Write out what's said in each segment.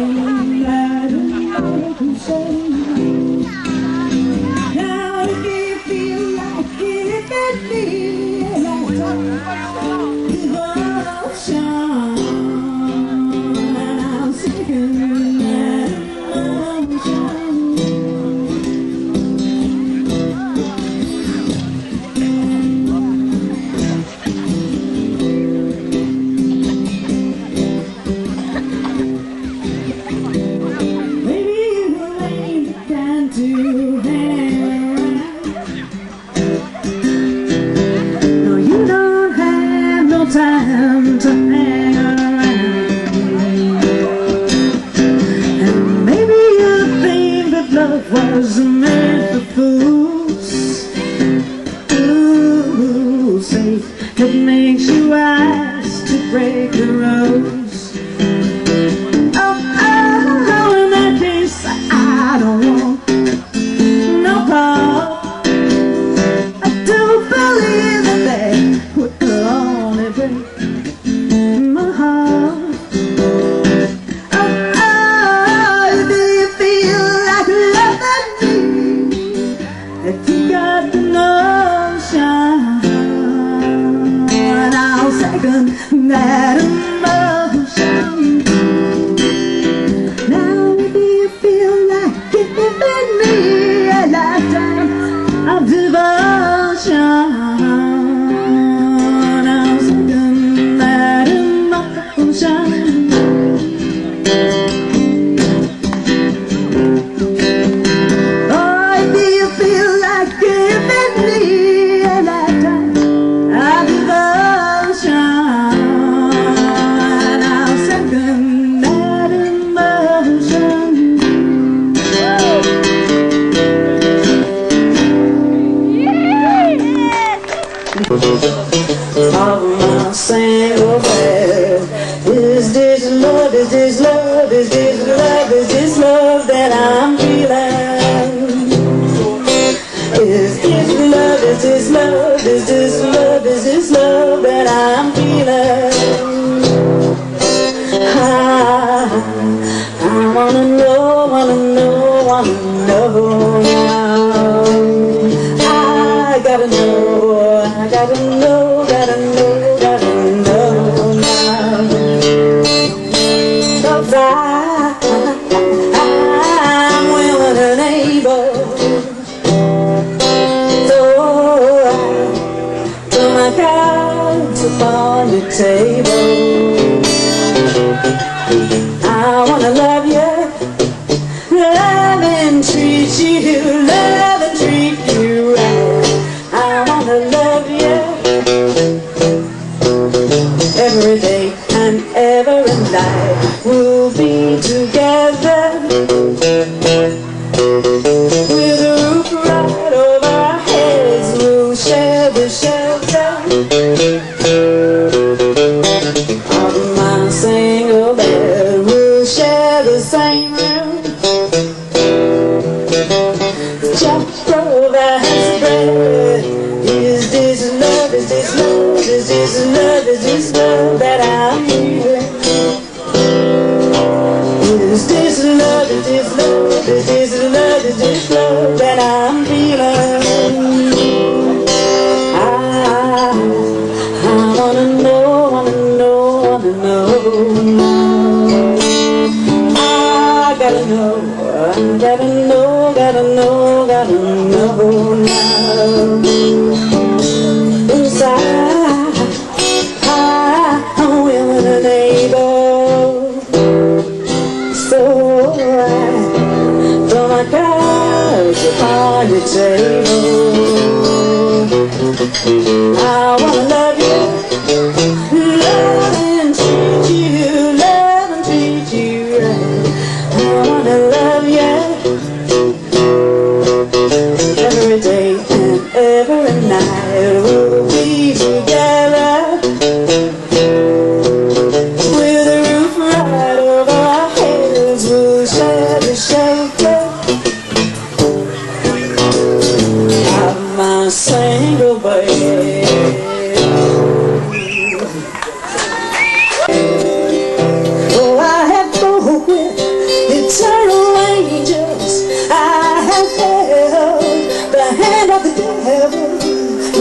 Eller güzel No, you don't have no time to hang around. And maybe you think that love was meant for fools. Ooh, say it makes you wise to break the rules. Of my single bed. Is this love, is this love, is this love, is this love that I'm feeling? Is this love, is this love, is this love, is this love that I'm feeling? I, I wanna know, wanna know, wanna know. say over. ever and.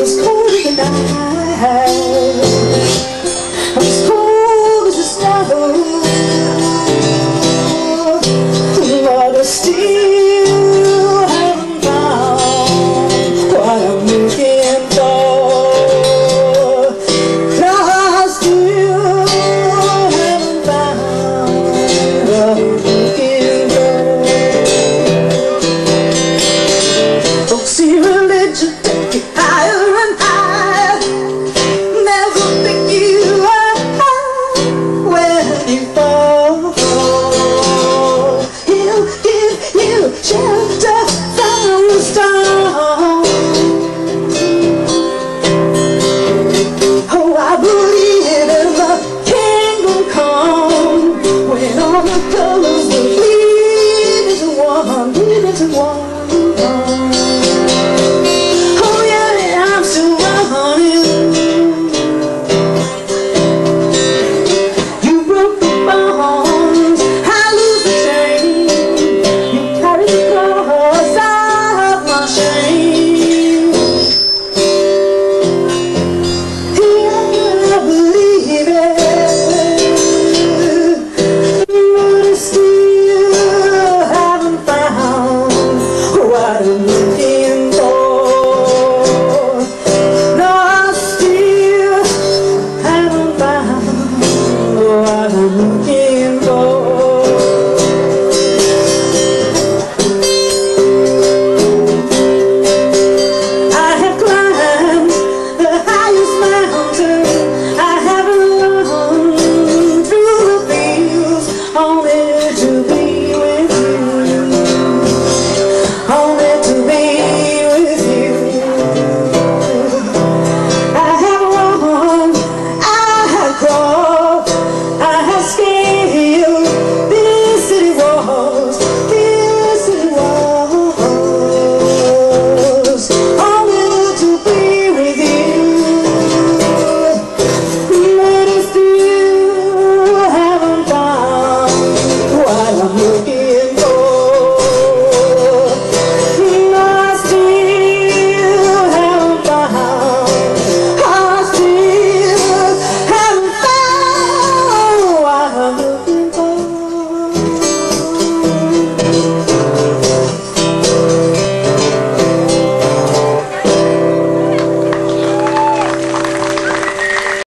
It's cold tonight